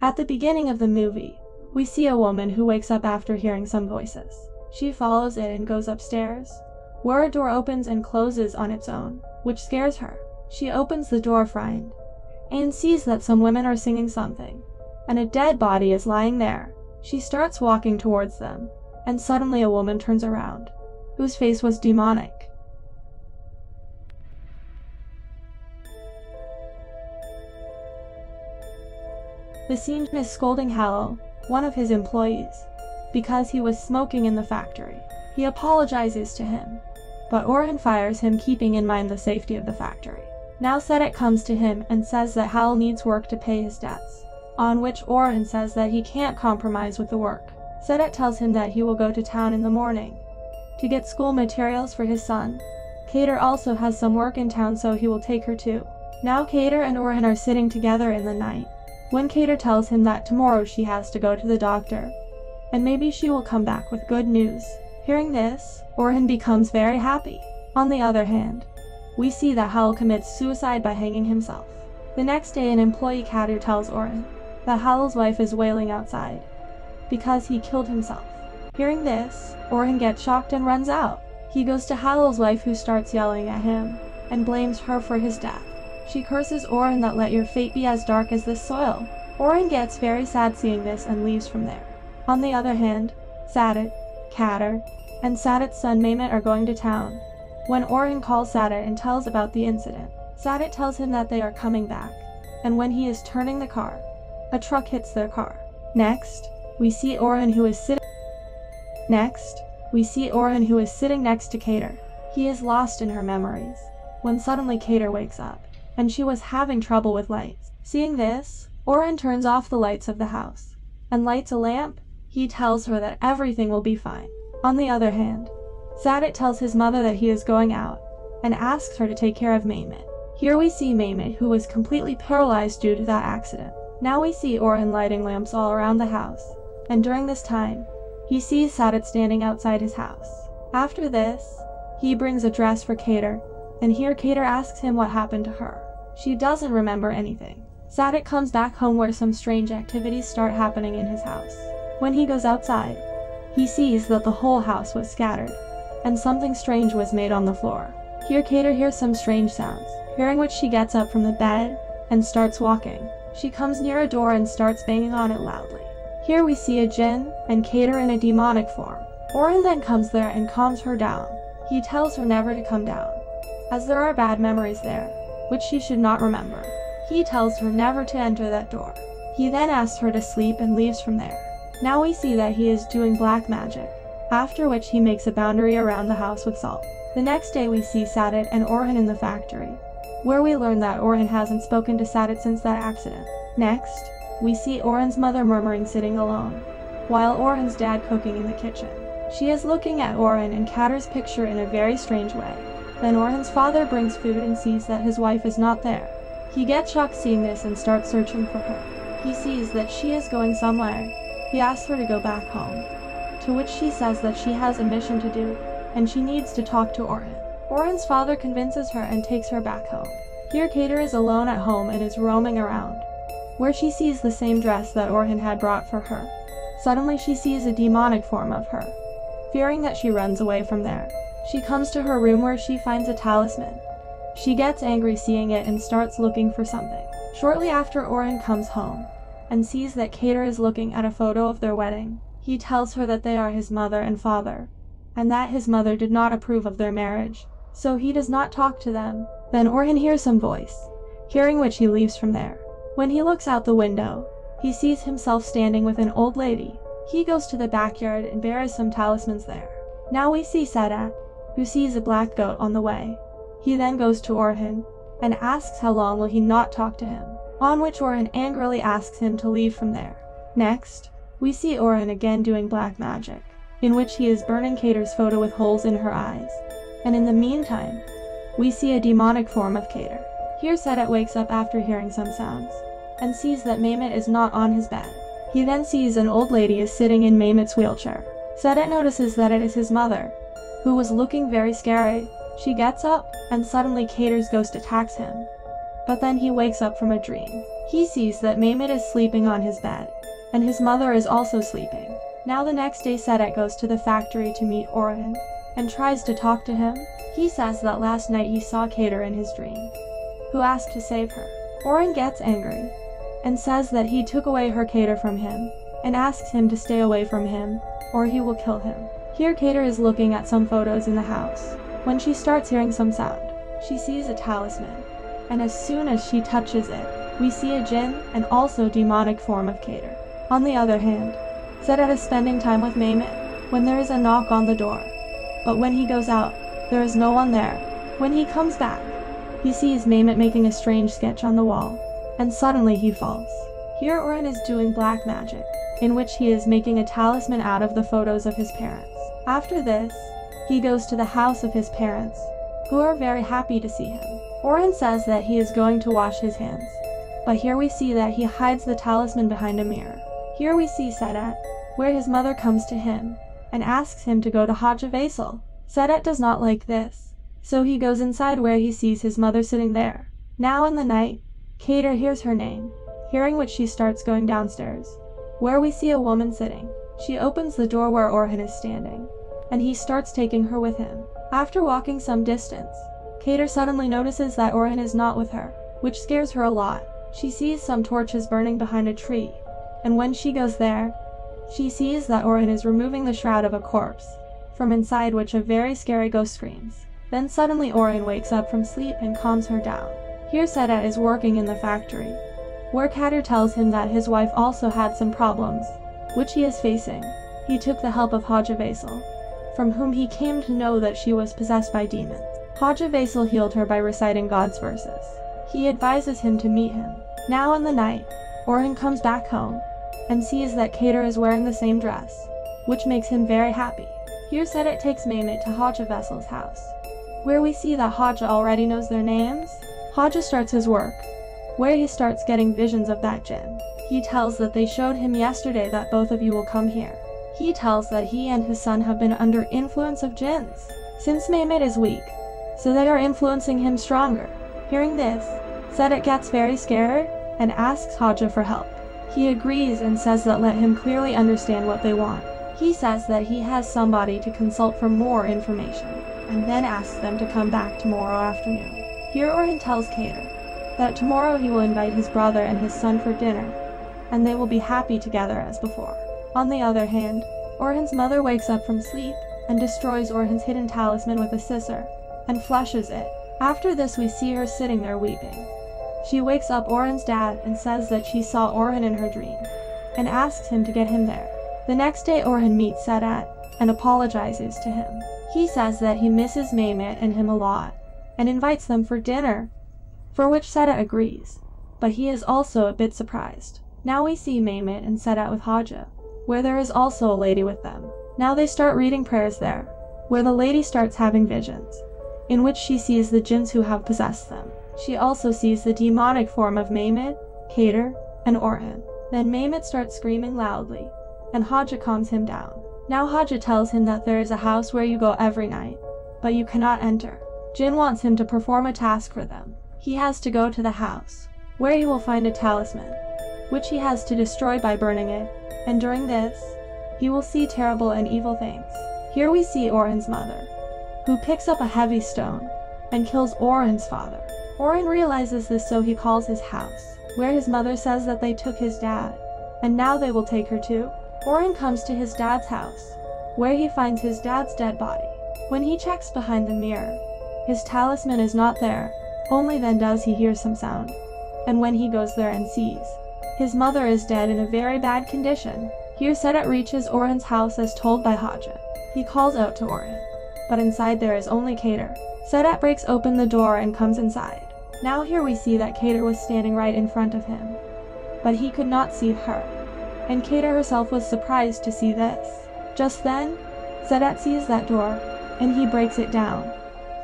At the beginning of the movie, we see a woman who wakes up after hearing some voices. She follows it and goes upstairs, where a door opens and closes on its own, which scares her. She opens the door frightened and sees that some women are singing something, and a dead body is lying there. She starts walking towards them, and suddenly a woman turns around, whose face was demonic. The scene is scolding Hal, one of his employees, because he was smoking in the factory. He apologizes to him, but Orhan fires him keeping in mind the safety of the factory. Now Sedat comes to him and says that Hal needs work to pay his debts, on which Orhan says that he can't compromise with the work. Sedat tells him that he will go to town in the morning to get school materials for his son. Kader also has some work in town so he will take her too. Now Kader and Orhan are sitting together in the night, when Kader tells him that tomorrow she has to go to the doctor, and maybe she will come back with good news. Hearing this, Orhan becomes very happy. On the other hand, we see that Hal commits suicide by hanging himself. The next day an employee Kader tells Orhan that Hal's wife is wailing outside because he killed himself. Hearing this, Orhan gets shocked and runs out. He goes to Hal's wife who starts yelling at him and blames her for his death. She curses Orhan that let your fate be as dark as this soil. Orhan gets very sad seeing this and leaves from there. On the other hand, Sedat, Kader, and Sedat's son Mehmet are going to town when Orhan calls Sedat and tells about the incident, Sedat tells him that they are coming back, and when he is turning the car, a truck hits their car. Next, we see Orhan who is sitting Next, we see Orhan who is sitting next to Kader. He is lost in her memories, when suddenly Kader wakes up, and she was having trouble with lights. Seeing this, Orhan turns off the lights of the house, and lights a lamp. He tells her that everything will be fine. On the other hand, Sedat tells his mother that he is going out and asks her to take care of Mehmet. Here we see Mehmet who was completely paralyzed due to that accident. Now we see Orhan lighting lamps all around the house, and during this time, he sees Sedat standing outside his house. After this, he brings a dress for Kader, and here Kader asks him what happened to her. She doesn't remember anything. Sedat comes back home where some strange activities start happening in his house. When he goes outside, he sees that the whole house was scattered and something strange was made on the floor. Here Kader hears some strange sounds, hearing which she gets up from the bed and starts walking. She comes near a door and starts banging on it loudly. Here we see a jinn and Kader in a demonic form. Orhan then comes there and calms her down. He tells her never to come down, as there are bad memories there, which she should not remember. He tells her never to enter that door. He then asks her to sleep and leaves from there. Now we see that he is doing black magic after which he makes a boundary around the house with salt. The next day we see Sedat and Orhan in the factory, where we learn that Orhan hasn't spoken to Sedat since that accident. Next, we see Orhan's mother murmuring sitting alone, while Orhan's dad cooking in the kitchen. She is looking at Orhan and Kader's picture in a very strange way. Then Orhan's father brings food and sees that his wife is not there. He gets shocked seeing this and starts searching for her. He sees that she is going somewhere. He asks her to go back home to which she says that she has a mission to do, and she needs to talk to Orhan. Orhan's father convinces her and takes her back home. Here Kader is alone at home and is roaming around, where she sees the same dress that Orhan had brought for her. Suddenly she sees a demonic form of her. Fearing that she runs away from there, she comes to her room where she finds a talisman. She gets angry seeing it and starts looking for something. Shortly after Orhan comes home and sees that Kader is looking at a photo of their wedding. He tells her that they are his mother and father, and that his mother did not approve of their marriage, so he does not talk to them. Then Orhan hears some voice, hearing which he leaves from there. When he looks out the window, he sees himself standing with an old lady. He goes to the backyard and buries some talismans there. Now we see Sedat, who sees a black goat on the way. He then goes to Orhan and asks how long will he not talk to him, on which Orhan angrily asks him to leave from there. Next, we see Orhan again doing black magic, in which he is burning Kader's photo with holes in her eyes. And in the meantime, we see a demonic form of Kader. Here Sedat wakes up after hearing some sounds, and sees that Mehmet is not on his bed. He then sees an old lady is sitting in Mehmet's wheelchair. Sedat notices that it is his mother, who was looking very scary. She gets up, and suddenly Kader's ghost attacks him. But then he wakes up from a dream. he sees that Mehmet is sleeping on his bed, and his mother is also sleeping. Now the next day Sedat goes to the factory to meet Orhan, and tries to talk to him. He says that last night he saw Kader in his dream, who asked to save her. Orhan gets angry, and says that he took away her Kader from him, and asks him to stay away from him, or he will kill him. Here Kader is looking at some photos in the house. When she starts hearing some sound, she sees a talisman, and as soon as she touches it, we see a jinn and also demonic form of Kader. On the other hand, Sedat is spending time with Mehmet when there is a knock on the door. But when he goes out, there is no one there. When he comes back, he sees Mehmet making a strange sketch on the wall, and suddenly he falls. Here Orhan is doing black magic, in which he is making a talisman out of the photos of his parents. After this, he goes to the house of his parents, who are very happy to see him. Orhan says that he is going to wash his hands, but here we see that he hides the talisman behind a mirror. Here we see Sedat, where his mother comes to him and asks him to go to Haja Vaisal. Sedat does not like this, so he goes inside where he sees his mother sitting there. Now in the night, Kader hears her name, hearing which she starts going downstairs, where we see a woman sitting. She opens the door where Orhan is standing, and he starts taking her with him. After walking some distance, Kader suddenly notices that Orhan is not with her, which scares her a lot. She sees some torches burning behind a tree, and when she goes there, she sees that Orhan is removing the shroud of a corpse, from inside which a very scary ghost screams. Then suddenly Orhan wakes up from sleep and calms her down. Here Sedat is working in the factory, where Kader tells him that his wife also had some problems, which he is facing. He took the help of Haja from whom he came to know that she was possessed by demons. Haja Vaisal healed her by reciting God's verses. He advises him to meet him. Now in the night, Orhan comes back home, and sees that Kader is wearing the same dress, which makes him very happy. Here Sedat takes Mehmet to Haja Vaisal's house, where we see that Haja already knows their names. Haja starts his work, where he starts getting visions of that jinn. He tells that they showed him yesterday that both of you will come here. He tells that he and his son have been under influence of jinns, since Mehmet is weak, so they are influencing him stronger. Hearing this, Sedat gets very scared and asks Haja for help. He agrees and says that let him clearly understand what they want. He says that he has somebody to consult for more information, and then asks them to come back tomorrow afternoon. Here Orhan tells Kader that tomorrow he will invite his brother and his son for dinner, and they will be happy together as before. On the other hand, Orhan's mother wakes up from sleep and destroys Orhan's hidden talisman with a scissor, and flushes it. After this we see her sitting there weeping. She wakes up Orhan's dad and says that she saw Orhan in her dream, and asks him to get him there. The next day Orhan meets Sedat and apologizes to him. He says that he misses Mehmet and him a lot, and invites them for dinner, for which Sedat agrees, but he is also a bit surprised. Now we see Mehmet and Sedat with Haja, where there is also a lady with them. Now they start reading prayers there, where the lady starts having visions, in which she sees the jinns who have possessed them. She also sees the demonic form of Mehmet, Kader, and Orhan. Then Mehmet starts screaming loudly, and Haja calms him down. Now Haja tells him that there is a house where you go every night, but you cannot enter. Jinn wants him to perform a task for them. He has to go to the house, where he will find a talisman, which he has to destroy by burning it, and during this, he will see terrible and evil things. Here we see Orhan's mother, who picks up a heavy stone and kills Orhan's father. Orhan realizes this so he calls his house, where his mother says that they took his dad, and now they will take her too. Orhan comes to his dad's house, where he finds his dad's dead body. When he checks behind the mirror, his talisman is not there, only then does he hear some sound, and when he goes there and sees, his mother is dead in a very bad condition. Here Sedat reaches Orhan's house as told by Haja. He calls out to Orhan, but inside there is only Kader. Sedat breaks open the door and comes inside. Now here we see that Kader was standing right in front of him, but he could not see her and Kader herself was surprised to see this. Just then, Sedat sees that door, and he breaks it down,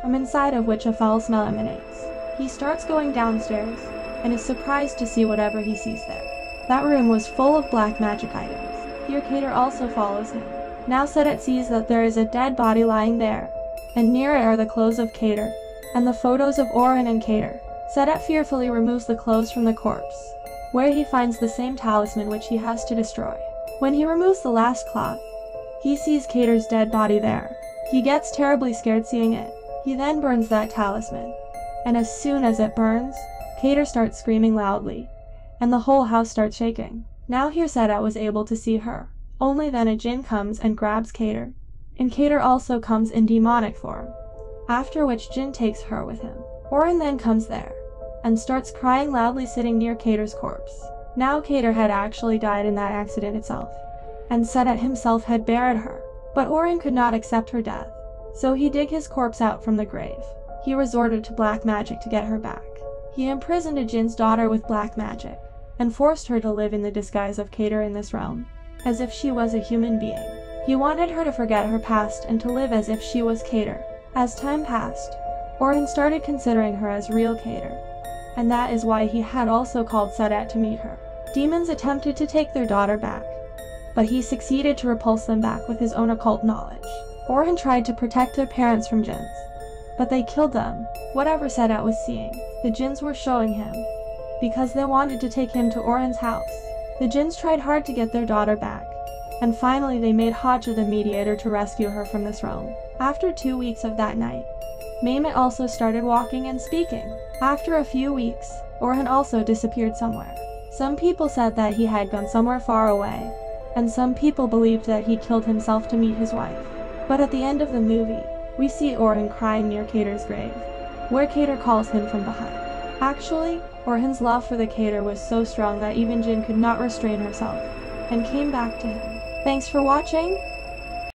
from inside of which a foul smell emanates. He starts going downstairs, and is surprised to see whatever he sees there. That room was full of black magic items. Here Kader also follows him. Now Sedat sees that there is a dead body lying there, and near it are the clothes of Kader, and the photos of Orhan and Kader. Sedat fearfully removes the clothes from the corpse, where he finds the same talisman which he has to destroy. When he removes the last cloth, he sees Kader's dead body there. He gets terribly scared seeing it. He then burns that talisman. And as soon as it burns, Kader starts screaming loudly, and the whole house starts shaking. Now Sedat was able to see her. Only then a Jinn comes and grabs Kader. And Kader also comes in demonic form. After which Jinn takes her with him. Orhan then comes there and starts crying loudly sitting near Kader's corpse. Now Kader had actually died in that accident itself, and Sedat himself had buried her. But Orhan could not accept her death, so he dig his corpse out from the grave. He resorted to black magic to get her back. He imprisoned a Jinn's daughter with black magic, and forced her to live in the disguise of Kader in this realm, as if she was a human being. He wanted her to forget her past and to live as if she was Kader. As time passed, Orhan started considering her as real Kader, and that is why he had also called Sedat to meet her. Demons attempted to take their daughter back, but he succeeded to repulse them back with his own occult knowledge. Orhan tried to protect their parents from jinns, but they killed them. Whatever Sedat was seeing, the jinns were showing him, because they wanted to take him to Orhan's house. The jinns tried hard to get their daughter back, and finally they made Haja the mediator to rescue her from this realm. After two weeks of that night, Mehmet also started walking and speaking. After a few weeks, Orhan also disappeared somewhere. Some people said that he had gone somewhere far away, and some people believed that he killed himself to meet his wife. But at the end of the movie, we see Orhan crying near Kader's grave, where Kader calls him from behind. Actually, Orhan's love for the Kader was so strong that even Jinn could not restrain herself, and came back to him. Thanks for watching!